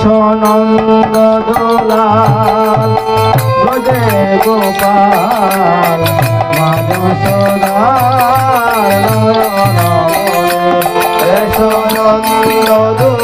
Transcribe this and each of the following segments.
সোনন্দ Dulal বজে Gopal Madhav Sonal সোনন্দ Dulal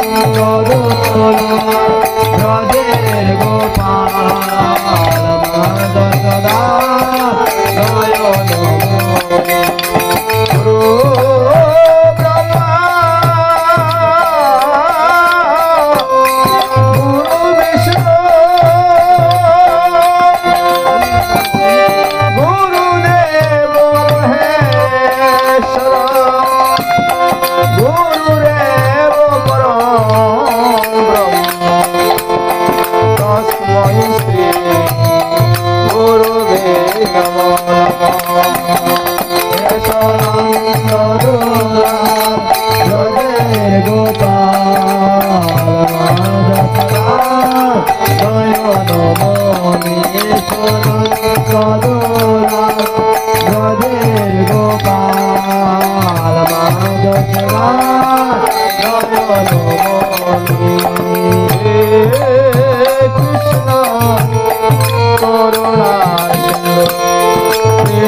Oh,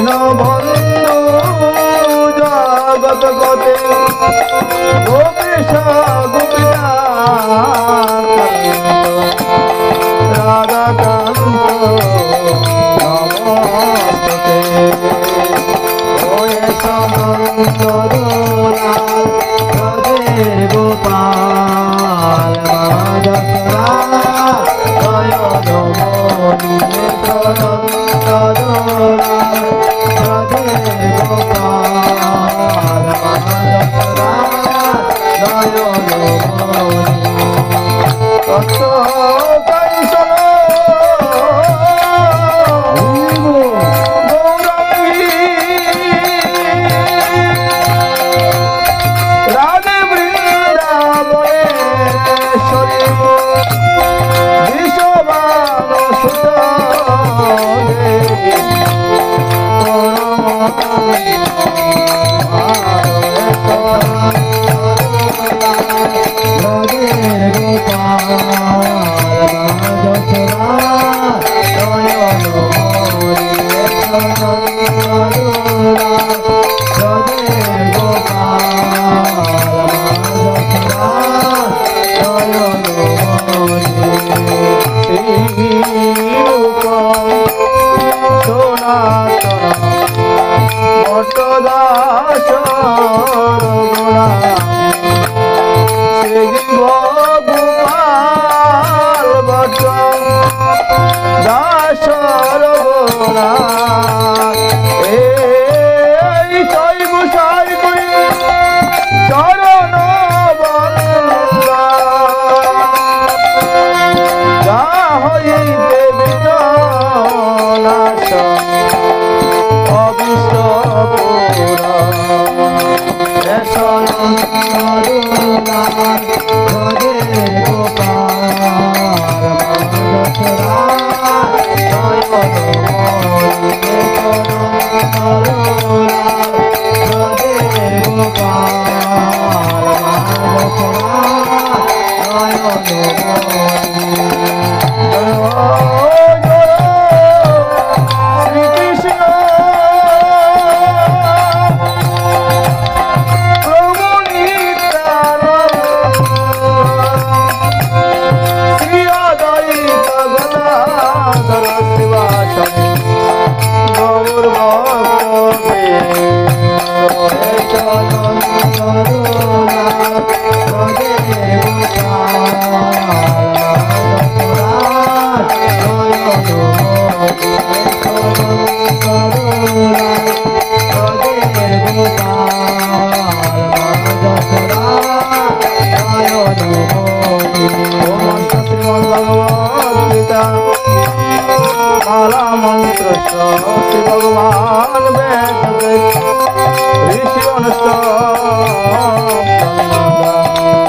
no, no, Thank you.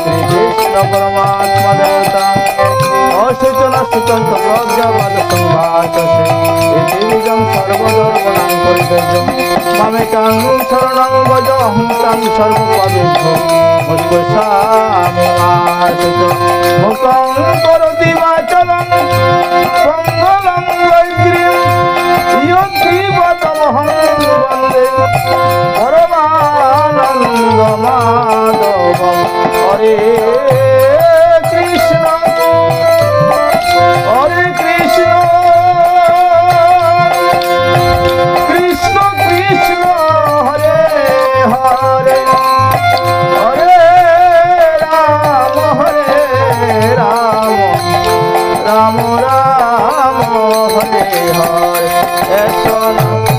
Shri Krishna পরমাত্মা দেবতা অসূচন সুচন্ত প্রজ্ঞাবাদ সংভাষ পৃথিবীজং সর্বদর্পণাং পরিবেশম মামেকাং শরণং ভজ অহং তাং সর্বপাবেভ্যো মুষ্কসামি মাসুচ মুখং করোতি বাচলং মঙ্গলং পরমানন্দ মাধবম হরে কৃষ্ণ হরে কৃষ্ণ কৃষ্ণ কৃষ্ণ হরে হরে হরে রাম হরে রাম রাম রাম হরে হরে এসো